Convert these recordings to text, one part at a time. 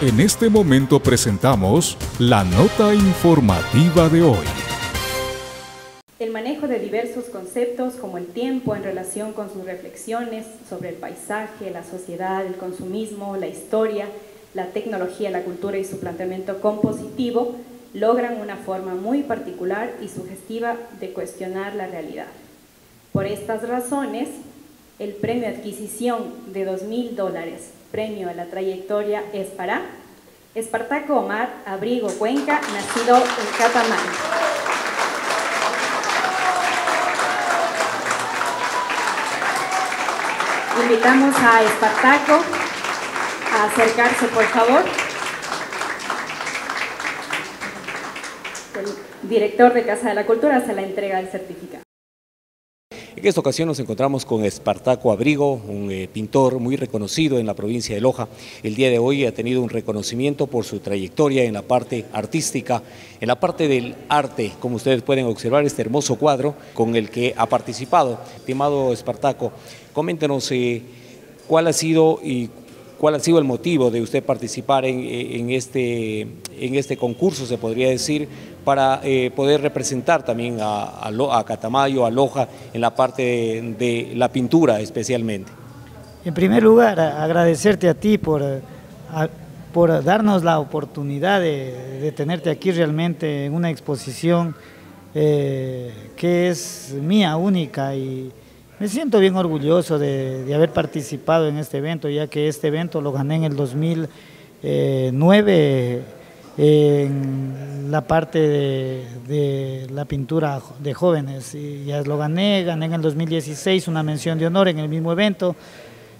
En este momento presentamos la nota informativa de hoy. El manejo de diversos conceptos como el tiempo en relación con sus reflexiones sobre el paisaje, la sociedad, el consumismo, la historia, la tecnología, la cultura y su planteamiento compositivo logran una forma muy particular y sugestiva de cuestionar la realidad. Por estas razones, el premio adquisición de 2.000 dólares premio a la trayectoria es para Espartaco Omar Abrigo Cuenca, nacido en Catamán. Invitamos a Espartaco a acercarse, por favor. El director de Casa de la Cultura se la entrega el certificado. En esta ocasión nos encontramos con Espartaco Abrigo, un eh, pintor muy reconocido en la provincia de Loja. El día de hoy ha tenido un reconocimiento por su trayectoria en la parte artística, en la parte del arte, como ustedes pueden observar este hermoso cuadro con el que ha participado. Estimado Espartaco, coméntenos eh, cuál ha sido y ¿Cuál ha sido el motivo de usted participar en, este, en este concurso, se podría decir, para eh, poder representar también a, Catamayo, a Loja, en la parte de, la pintura especialmente? En primer lugar, agradecerte a ti por, por darnos la oportunidad de, tenerte aquí realmente en una exposición eh, que es mía, única y me siento bien orgulloso de, haber participado en este evento, ya que este evento lo gané en el 2009 en la parte de, la pintura de jóvenes. Y ya lo gané, gané en el 2016 una mención de honor en el mismo evento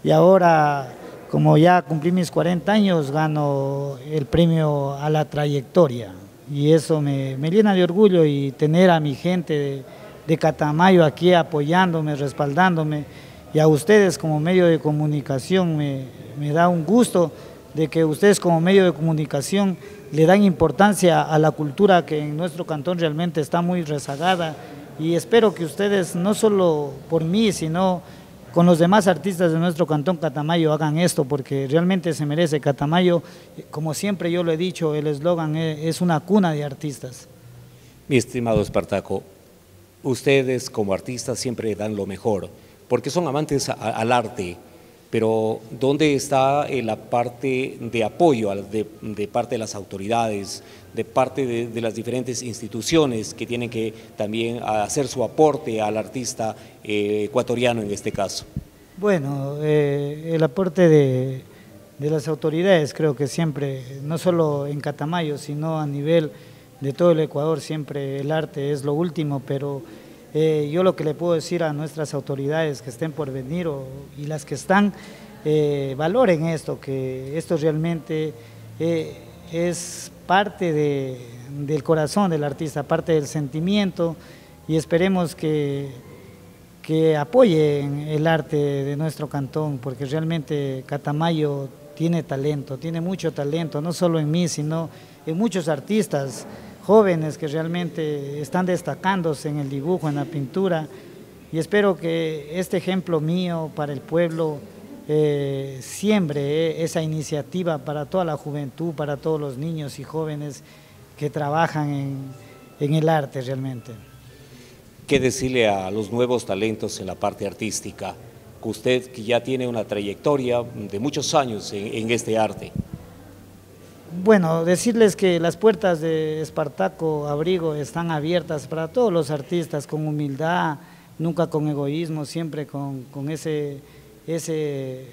y ahora, como ya cumplí mis 40 años, gano el premio a la trayectoria. Y eso me, me llena de orgullo y tener a mi gente... De, de Catamayo aquí apoyándome, respaldándome, y a ustedes como medio de comunicación me, da un gusto de que ustedes como medio de comunicación le dan importancia a la cultura que en nuestro cantón realmente está muy rezagada y espero que ustedes no solo por mí, sino con los demás artistas de nuestro cantón Catamayo hagan esto porque realmente se merece. Catamayo, como siempre yo lo he dicho, el eslogan es una cuna de artistas. Mi estimado Espartaco, ustedes como artistas siempre dan lo mejor, porque son amantes al arte, pero ¿dónde está eh, la parte de apoyo de, parte de las autoridades, de parte de, las diferentes instituciones que tienen que también hacer su aporte al artista eh, ecuatoriano en este caso? Bueno, eh, el aporte de, de las autoridades creo que siempre, no solo en Catamayo, sino a nivel de todo el Ecuador, siempre el arte es lo último, pero eh, yo lo que le puedo decir a nuestras autoridades que estén por venir y las que están, eh, valoren esto, que esto realmente eh, es parte del corazón del artista, parte del sentimiento y esperemos que, que apoyen el arte de nuestro cantón, porque realmente Catamayo tiene talento, tiene mucho talento, no solo en mí, sino en muchos artistas jóvenes que realmente están destacándose en el dibujo, en la pintura, y espero que este ejemplo mío para el pueblo eh, siembre esa iniciativa para toda la juventud, para todos los niños y jóvenes que trabajan en, el arte realmente. ¿Qué decirle a los nuevos talentos en la parte artística? Usted que ya tiene una trayectoria de muchos años en, en este arte. Bueno, decirles que las puertas de Espartaco Abrigo están abiertas para todos los artistas con humildad, nunca con egoísmo, siempre con, ese, ese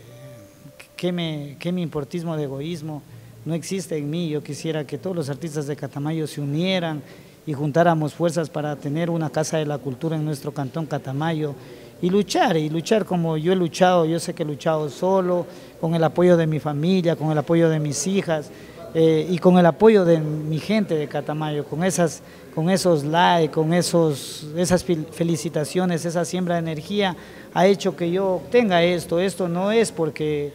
que me, que importismo de egoísmo no existe en mí. Yo quisiera que todos los artistas de Catamayo se unieran y juntáramos fuerzas para tener una casa de la cultura en nuestro cantón Catamayo y luchar, y luchar como yo he luchado, yo sé que he luchado solo, con el apoyo de mi familia, con el apoyo de mis hijas. Eh, y con el apoyo de mi gente de Catamayo, con, esas, con esos likes, con esos, esas felicitaciones, esa siembra de energía, ha hecho que yo obtenga esto. Esto no es porque,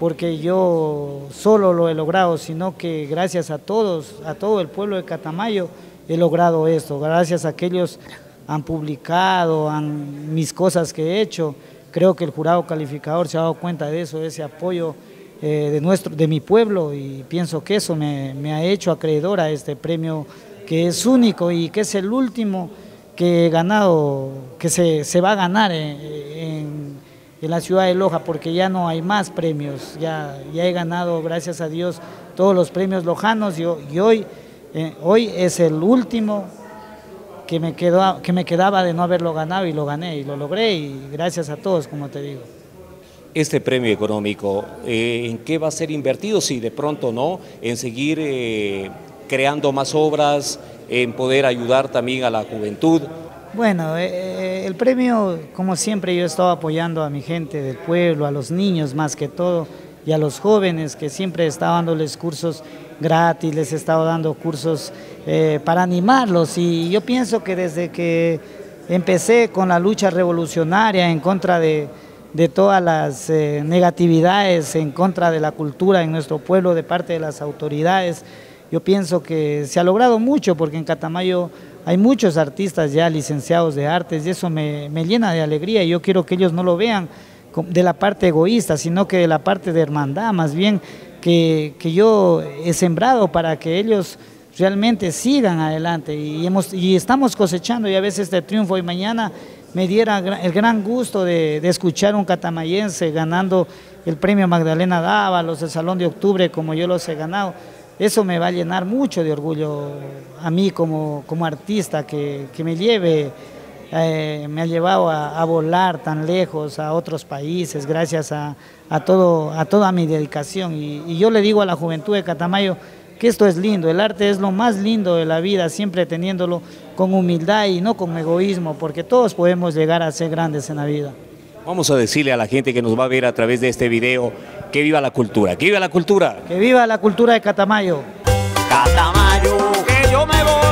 porque yo solo lo he logrado, sino que gracias a todos, a todo el pueblo de Catamayo, he logrado esto. Gracias a aquellos han publicado han, mis cosas que he hecho. Creo que el jurado calificador se ha dado cuenta de eso, de ese apoyo eh, de, nuestro, de mi pueblo y pienso que eso me, ha hecho acreedor a este premio que es único y que es el último que he ganado, que se, va a ganar en, la ciudad de Loja, porque ya no hay más premios, ya, ya he ganado, gracias a Dios, todos los premios lojanos y, hoy, eh, hoy es el último que me, quedó, que me quedaba de no haberlo ganado y lo gané y lo logré y gracias a todos, como te digo. Este premio económico, eh, ¿en qué va a ser invertido? Si de pronto no, en seguir eh, creando más obras, en poder ayudar también a la juventud. Bueno, el premio, como siempre, yo he estado apoyando a mi gente del pueblo, a los niños más que todo y a los jóvenes que siempre estaba dándoles cursos gratis, les he estado dando cursos eh, para animarlos y yo pienso que desde que empecé con la lucha revolucionaria en contra de, todas las eh, negatividades, en contra de la cultura en nuestro pueblo de parte de las autoridades, yo pienso que se ha logrado mucho porque en Catamayo hay muchos artistas ya licenciados de artes y eso me, llena de alegría. Y yo quiero que ellos no lo vean de la parte egoísta, sino que de la parte de hermandad, más bien que, yo he sembrado para que ellos realmente sigan adelante. Y, hemos, y estamos cosechando y a veces este triunfo y mañana me diera el gran gusto de, escuchar un catamayense ganando el premio Magdalena Dávalos, el Salón de Octubre, como yo los he ganado. Eso me va a llenar mucho de orgullo a mí como, como artista, que, que me lleve eh, me ha llevado a, volar tan lejos a otros países gracias a, todo, a toda mi dedicación. Y, yo le digo a la juventud de Catamayo que esto es lindo, el arte es lo más lindo de la vida, siempre teniéndolo con humildad y no con egoísmo, porque todos podemos llegar a ser grandes en la vida. Vamos a decirle a la gente que nos va a ver a través de este video que viva la cultura, que viva la cultura. Que viva la cultura de Catamayo. Catamayo, que yo me voy.